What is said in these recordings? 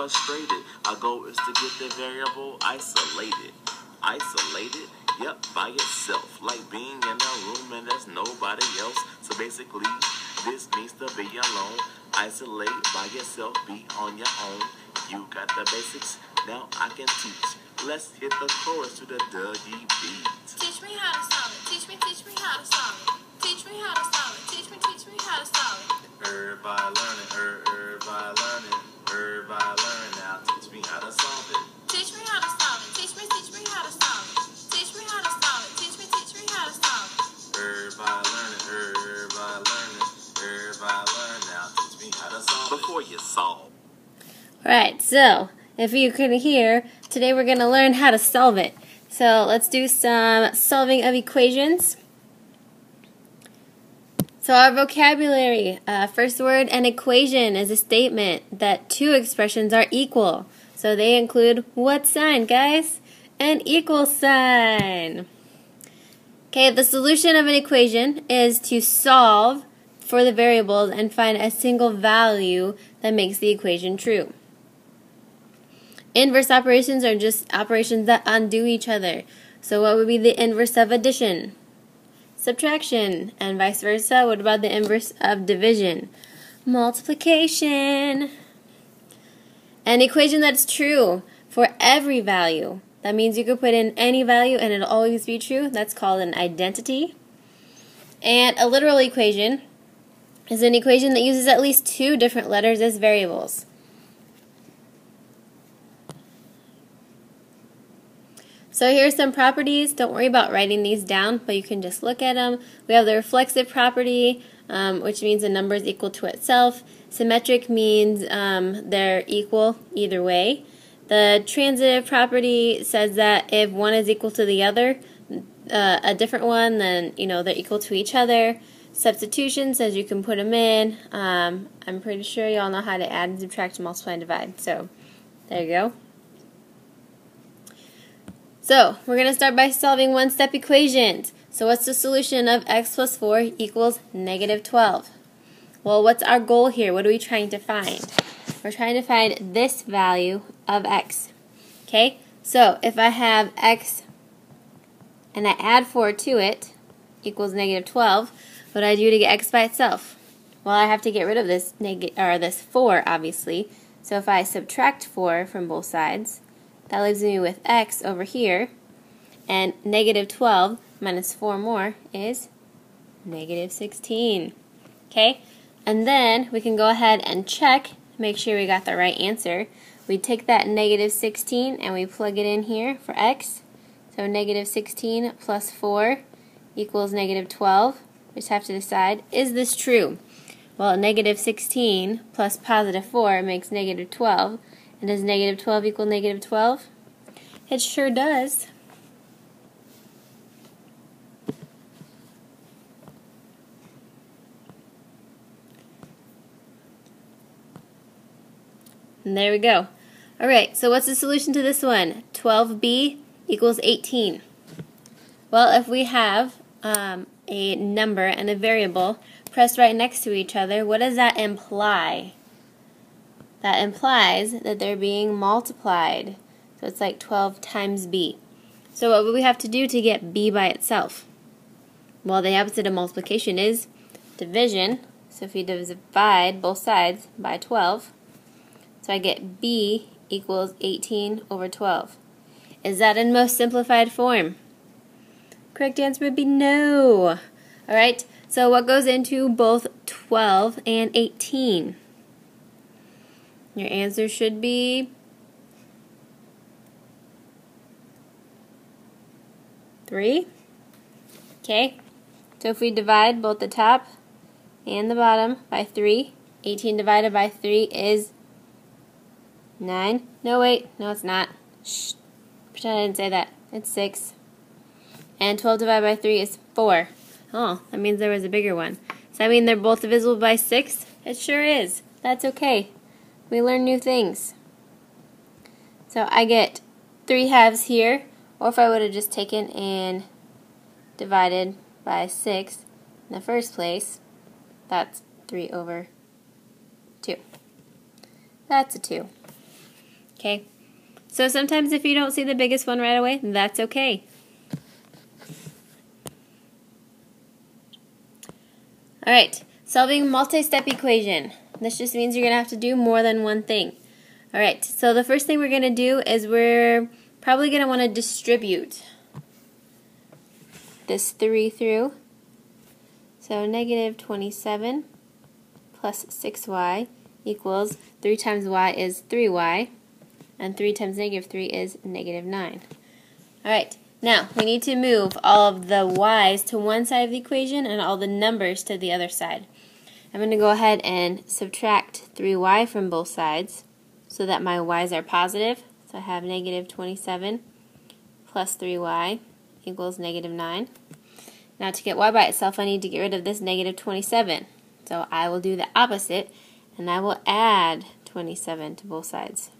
frustrated. Our goal is to get the variable isolated. Isolated? Yep, by itself. Like being in a room and there's nobody else. So basically, this means to be alone. Isolate by yourself, be on your own. You got the basics, now I can teach. Let's hit the chorus to the Dougie beat. Teach me how to solve it. Teach me, teach me how to solve it. Teach me how to solve it. Teach me, teach me how to solve it. Everybody learning, er, everybody learning, everybody learning now. Teach me how to solve it. Teach me how to solve it. Teach me, teach me how to solve it. Teach me how to solve it. Teach me, teach me how to solve it. Everybody learning, everybody learning, everybody learning now. Teach me how to solve it. Before you solve. Alright, so if you can hear, today we're going to learn how to solve it. So let's do some solving of equations. So our vocabulary, uh, first word, an equation is a statement that two expressions are equal. So they include what sign, guys? An equal sign. Okay, the solution of an equation is to solve for the variables and find a single value that makes the equation true. Inverse operations are just operations that undo each other. So what would be the inverse of addition? Subtraction. And vice versa. What about the inverse of division? Multiplication. An equation that's true for every value. That means you could put in any value and it'll always be true. That's called an identity. And a literal equation is an equation that uses at least two different letters as variables. So here's some properties. Don't worry about writing these down, but you can just look at them. We have the reflexive property, um, which means a number is equal to itself. Symmetric means um, they're equal either way. The transitive property says that if one is equal to the other, uh, a different one, then you know they're equal to each other. Substitution says you can put them in. Um, I'm pretty sure you all know how to add and subtract, multiply, and divide. So there you go. So, we're going to start by solving one-step equations. So what's the solution of x plus 4 equals negative 12? Well, what's our goal here? What are we trying to find? We're trying to find this value of x. Okay, so if I have x and I add 4 to it equals negative 12, what do I do to get x by itself? Well, I have to get rid of this neg or this 4, obviously. So if I subtract 4 from both sides, that leaves me with x over here. And negative 12 minus 4 more is negative 16. Okay? And then we can go ahead and check, make sure we got the right answer. We take that negative 16 and we plug it in here for x. So negative 16 plus 4 equals negative 12. We just have to decide, is this true? Well, negative 16 plus positive 4 makes negative 12. And does negative 12 equal negative 12? It sure does. And there we go. Alright, so what's the solution to this one? 12b equals 18. Well, if we have um, a number and a variable pressed right next to each other, what does that imply? That implies that they're being multiplied. So it's like 12 times b. So what would we have to do to get b by itself? Well, the opposite of multiplication is division. So if you divide both sides by 12, so I get b equals 18 over 12. Is that in most simplified form? Correct answer would be no. Alright, so what goes into both 12 and 18? Your answer should be 3. Okay, so if we divide both the top and the bottom by 3, 18 divided by 3 is 9. No, wait, no it's not. Shh, pretend I didn't say that. It's 6. And 12 divided by 3 is 4. Oh, that means there was a bigger one. Does that mean they're both divisible by 6? It sure is. That's okay. We learn new things. So I get 3 halves here, or if I would have just taken and divided by 6 in the first place, that's 3 over 2. That's a 2. Okay? So sometimes if you don't see the biggest one right away, that's okay. Alright, solving multi-step equation. This just means you're going to have to do more than one thing. Alright, so the first thing we're going to do is we're probably going to want to distribute this 3 through. So negative 27 plus 6y equals 3 times y is 3y, and 3 times negative 3 is negative 9. Alright, now we need to move all of the y's to one side of the equation and all the numbers to the other side. I'm going to go ahead and subtract 3y from both sides so that my y's are positive. So I have negative 27 plus 3y equals negative 9. Now to get y by itself, I need to get rid of this negative 27. So I will do the opposite, and I will add 27 to both sides.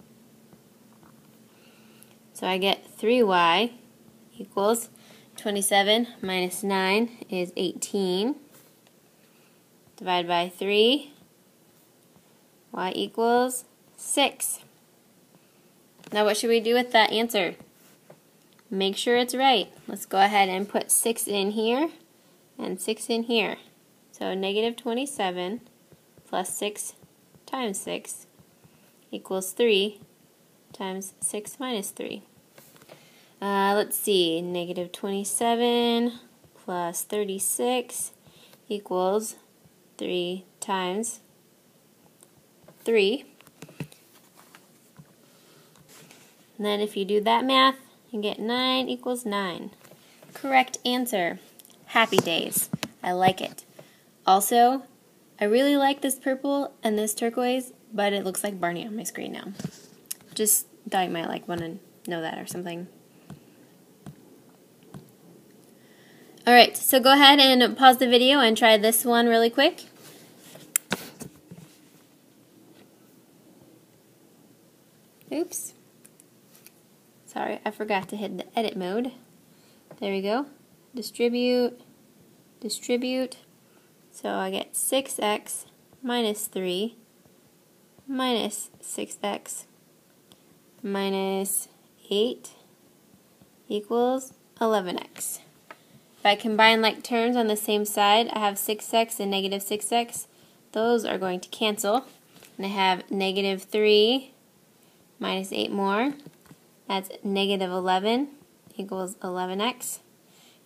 So I get 3y equals 27 minus 9 is 18. Divide by 3. y equals 6. Now what should we do with that answer? Make sure it's right. Let's go ahead and put 6 in here and 6 in here. So negative 27 plus 6 times 6 equals 3 times 6 minus 3. Uh, let's see, negative 27 plus 36 equals 3 times 3. And then if you do that math, you get 9 equals 9. Correct answer. Happy days. I like it. Also, I really like this purple and this turquoise, but it looks like Barney on my screen now. Just thought you might like want to know that or something. Alright, so go ahead and pause the video and try this one really quick. Oops. Sorry, I forgot to hit the edit mode. There we go. Distribute, distribute. So I get 6x minus 3 minus 6x minus 8 equals 11x. If I combine like terms on the same side, I have 6x and negative 6x. Those are going to cancel. And I have negative 3 minus 8 more. That's negative 11 equals 11x.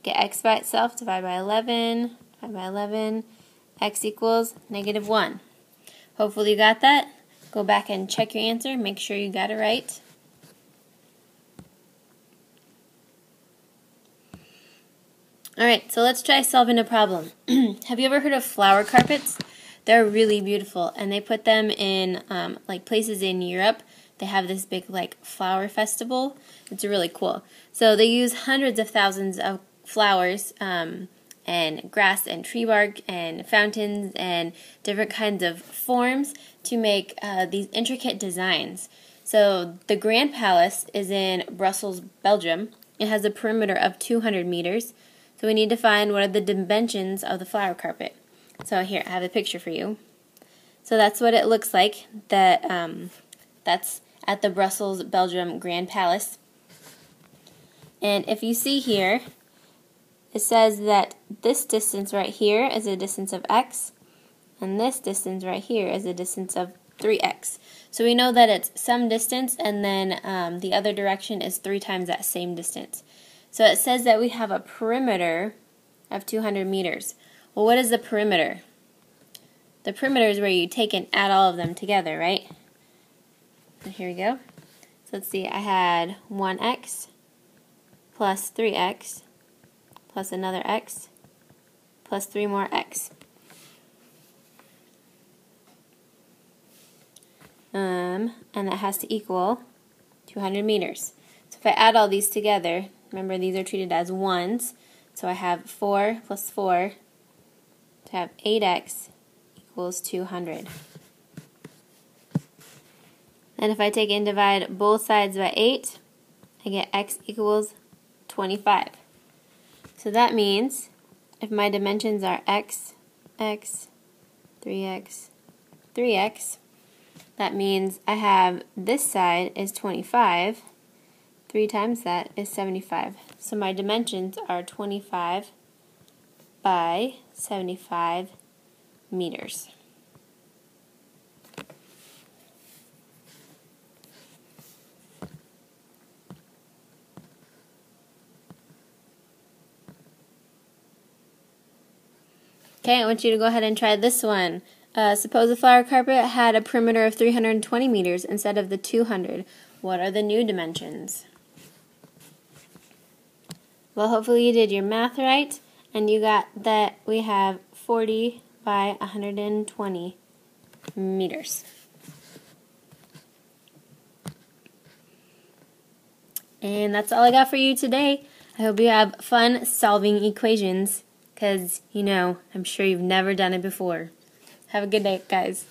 Get x by itself, divide by 11, divide by 11. x equals negative 1. Hopefully you got that. Go back and check your answer. Make sure you got it right. Alright, so let's try solving a problem. Have you ever heard of flower carpets? They're really beautiful, and they put them in um, like places in Europe. They have this big like flower festival. It's really cool. So they use hundreds of thousands of flowers um, and grass and tree bark and fountains and different kinds of forms to make uh, these intricate designs. So the Grand Palace is in Brussels, Belgium. It has a perimeter of 200 meters. So we need to find what are the dimensions of the flower carpet. So here, I have a picture for you. So that's what it looks like. That um, That's at the Brussels, Belgium Grand Palace. And if you see here, it says that this distance right here is a distance of x, and this distance right here is a distance of 3x. So we know that it's some distance, and then um, the other direction is 3 times that same distance. So it says that we have a perimeter of 200 meters. Well, what is the perimeter? The perimeter is where you take and add all of them together, right? Here we go. So let's see, I had 1x plus 3x plus another x plus 3 more x. Um, and that has to equal 200 meters. So if I add all these together, Remember, these are treated as ones. So I have 4 plus 4 to have 8x equals 200. Then if I take and divide both sides by 8, I get x equals 25. So that means if my dimensions are x, x, 3x, 3x, That means I have this side is 25. 3 times that is 75. So my dimensions are 25 by 75 meters. Okay, I want you to go ahead and try this one. Uh, suppose a flower carpet had a perimeter of 320 meters instead of the 200. What are the new dimensions? Well, hopefully you did your math right, and you got that we have 40 by 120 meters. And that's all I got for you today. I hope you have fun solving equations because, you know, I'm sure you've never done it before. Have a good day, guys.